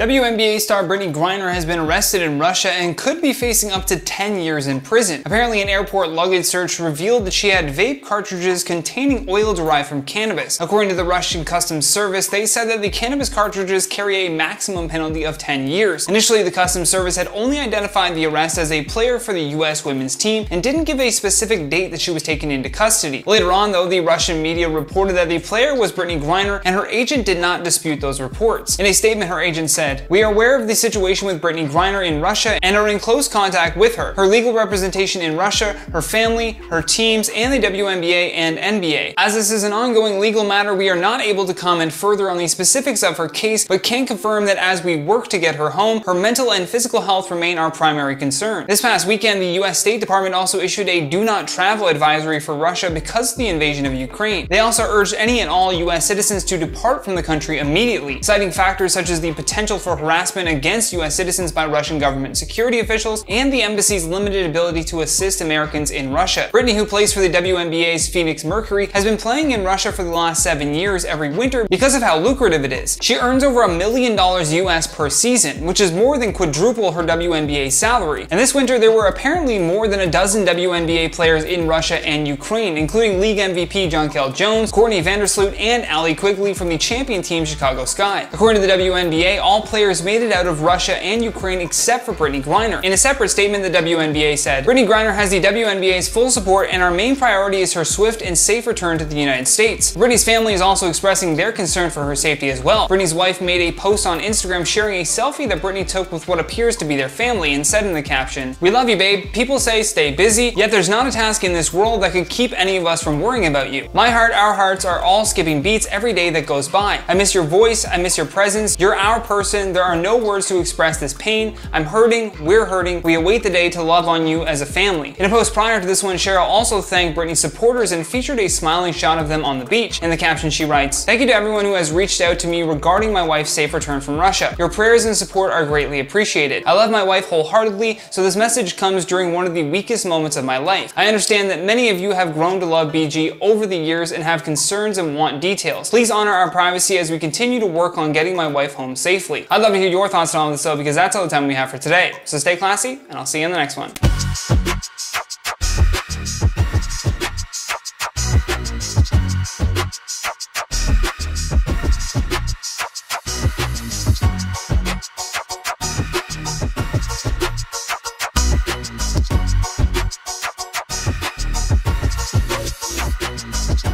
WNBA star Brittney Griner has been arrested in Russia and could be facing up to 10 years in prison. Apparently, an airport luggage search revealed that she had vape cartridges containing oil derived from cannabis. According to the Russian Customs Service, they said that the cannabis cartridges carry a maximum penalty of 10 years. Initially, the Customs Service had only identified the arrest as a player for the US women's team and didn't give a specific date that she was taken into custody. Later on, though, the Russian media reported that the player was Brittney Griner and her agent did not dispute those reports. In a statement, her agent said, said, We are aware of the situation with Brittney Griner in Russia and are in close contact with her, her legal representation in Russia, her family, her teams, and the WNBA and NBA. As this is an ongoing legal matter, we are not able to comment further on the specifics of her case, but can confirm that as we work to get her home, her mental and physical health remain our primary concern. This past weekend, the US State Department also issued a do not travel advisory for Russia because of the invasion of Ukraine. They also urged any and all US citizens to depart from the country immediately, citing factors such as the potential for harassment against US citizens by Russian government security officials and the embassy's limited ability to assist Americans in Russia. Brittney, who plays for the WNBA's Phoenix Mercury, has been playing in Russia for the last seven years every winter because of how lucrative it is. She earns over a million dollars US per season, which is more than quadruple her WNBA salary. And this winter, there were apparently more than a dozen WNBA players in Russia and Ukraine, including league MVP Jonquel Jones, Courtney Vandersloot, and Allie Quigley from the champion team Chicago Sky. According to the WNBA, all players made it out of Russia and Ukraine except for Brittney Griner. In a separate statement, the WNBA said, Brittney Griner has the WNBA's full support and our main priority is her swift and safe return to the United States. Brittney's family is also expressing their concern for her safety as well. Brittney's wife made a post on Instagram sharing a selfie that Brittney took with what appears to be their family and said in the caption, We love you babe, people say stay busy, yet there's not a task in this world that could keep any of us from worrying about you. My heart, our hearts are all skipping beats every day that goes by. I miss your voice, I miss your presence, you're our person, there are no words to express this pain. I'm hurting, we're hurting. We await the day to love on you as a family. In a post prior to this one, Cherelle also thanked Brittney's supporters and featured a smiling shot of them on the beach. In the caption, she writes, Thank you to everyone who has reached out to me regarding my wife's safe return from Russia. Your prayers and support are greatly appreciated. I love my wife wholeheartedly, so this message comes during one of the weakest moments of my life. I understand that many of you have grown to love BG over the years and have concerns and want details. Please honor our privacy as we continue to work on getting my wife home safely. I'd love to hear your thoughts on all this though, because that's all the time we have for today. So stay classy, and I'll see you in the next one.